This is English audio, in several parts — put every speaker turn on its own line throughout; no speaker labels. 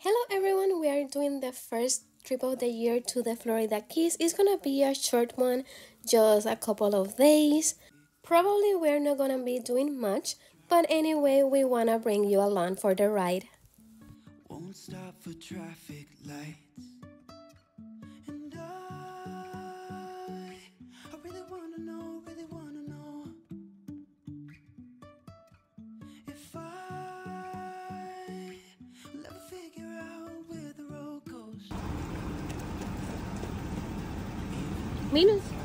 Hello everyone, we are doing the first trip of the year to the Florida Keys. It's gonna be a short one, just a couple of days. Probably we're not gonna be doing much, but anyway, we wanna bring you along for the ride. Won't stop for traffic lights. Minas.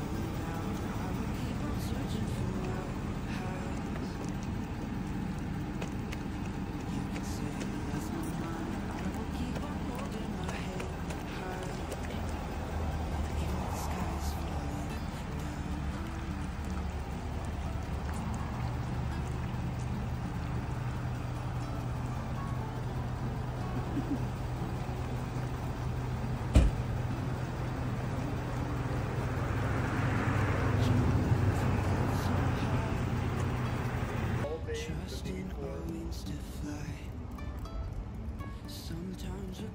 Venus.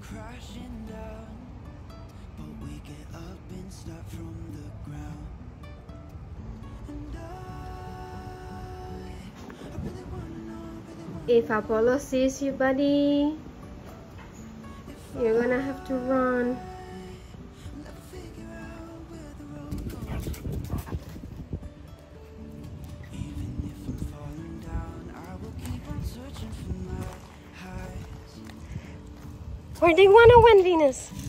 crashing down But we get up and start from the ground. And I, I really wanna know, really wanna If Apollo sees you, buddy You're gonna have to run Where do you want to win, Venus?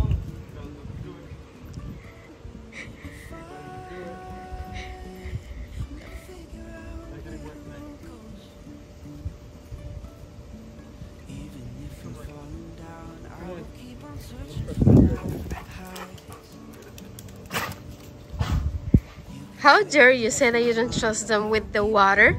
How dare you say that you don't trust them with the water?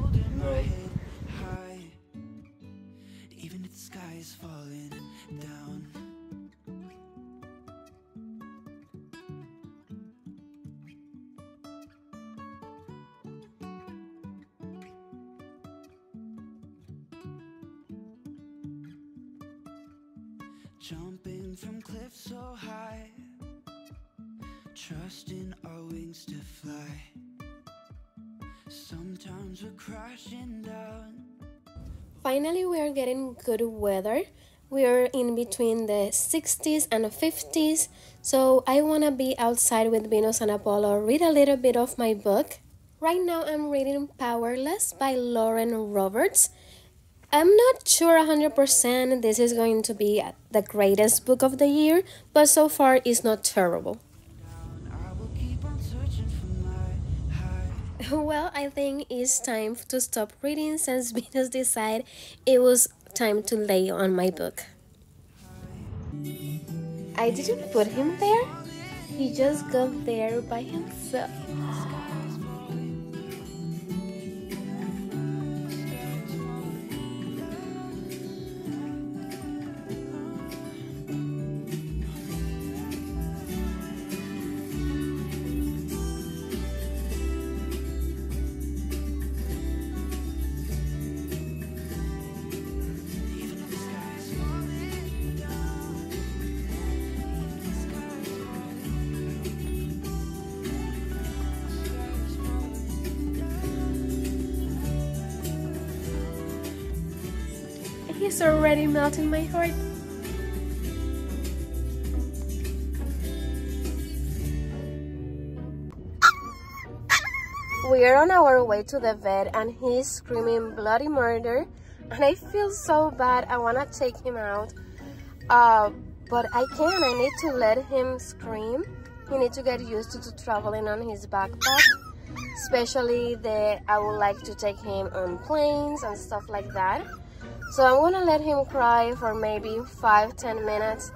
Jumping from cliffs so high Trusting our wings to fly Sometimes we're crashing down Finally, we are getting good weather. We are in between the 60s and 50s, so I want to be outside with Venus and Apollo, read a little bit of my book. Right now, I'm reading Powerless by Lauren Roberts. I'm not sure 100% this is going to be the greatest book of the year, but so far it's not terrible. Well, I think it's time to stop reading since Venus decided it was time to lay on my book. I didn't put him there, he just got there by himself.
He's already melting my heart. We are on our way to the vet and he's screaming bloody murder and I feel so bad. I want to take him out. Uh, but I can't. I need to let him scream. He needs to get used to, to traveling on his backpack. Especially the I would like to take him on planes and stuff like that. So I'm gonna let him cry for maybe five, ten minutes.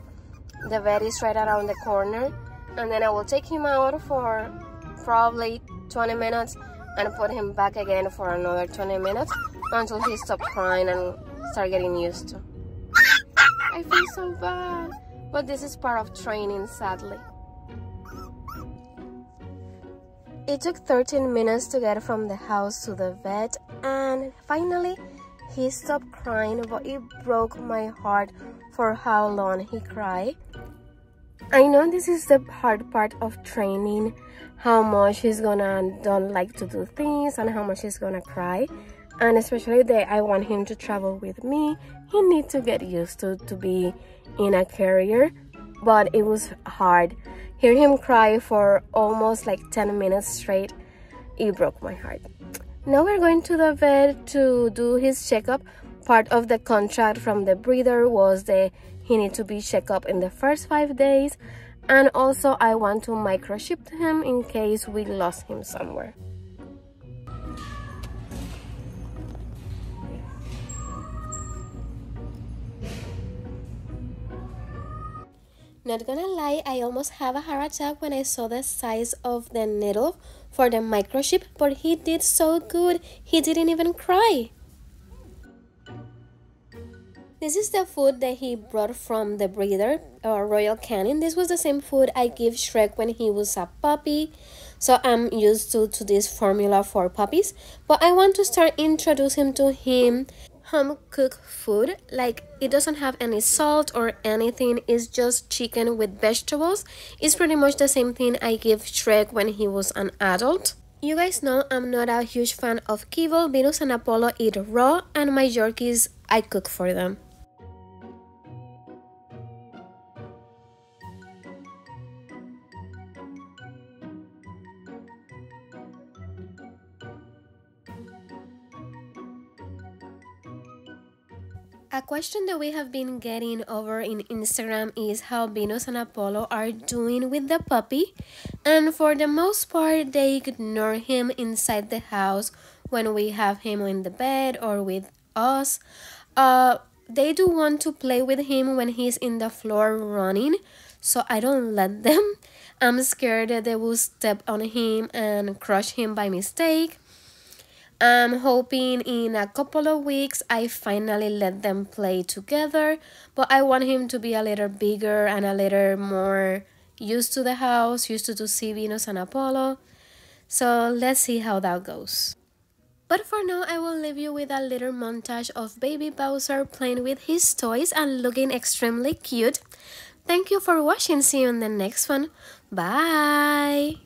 The vet is right around the corner. And then I will take him out for probably 20 minutes and put him back again for another 20 minutes until he stops crying and start getting used to. I feel so bad, but this is part of training, sadly. It took 13 minutes to get from the house to the vet, and finally, he stopped crying, but it broke my heart for how long he cried. I know this is the hard part of training, how much he's gonna don't like to do things and how much he's gonna cry. And especially that I want him to travel with me, he needs to get used to to be in a carrier. But it was hard. Hear him cry for almost like 10 minutes straight. It broke my heart. Now we're going to the vet to do his checkup. Part of the contract from the breeder was that he need to be checked up in the first five days and also I want to microchip him in case we lost him somewhere. Not gonna lie, I almost have a heart attack when I saw the size of the needle for the microchip, but he did so good, he didn't even cry. This is the food that he brought from the breeder, uh, Royal Canin. This was the same food I give Shrek when he was a puppy. So I'm used to, to this formula for puppies. But I want to start introducing to him home cooked food. Like it doesn't have any salt or anything. It's just chicken with vegetables. It's pretty much the same thing I give Shrek when he was an adult. You guys know I'm not a huge fan of kibble. Venus and Apollo eat raw and my Yorkies I cook for them. A question that we have been getting over in Instagram is how Venus and Apollo are doing with the puppy. And for the most part, they ignore him inside the house when we have him in the bed or with us. Uh, they do want to play with him when he's in the floor running, so I don't let them. I'm scared that they will step on him and crush him by mistake. I'm hoping in a couple of weeks I finally let them play together, but I want him to be a little bigger and a little more used to the house, used to, to see Venus and Apollo. So let's see how that goes. But for now, I will leave you with a little montage of baby Bowser playing with his toys and looking extremely cute. Thank you for watching. See you in the next one. Bye!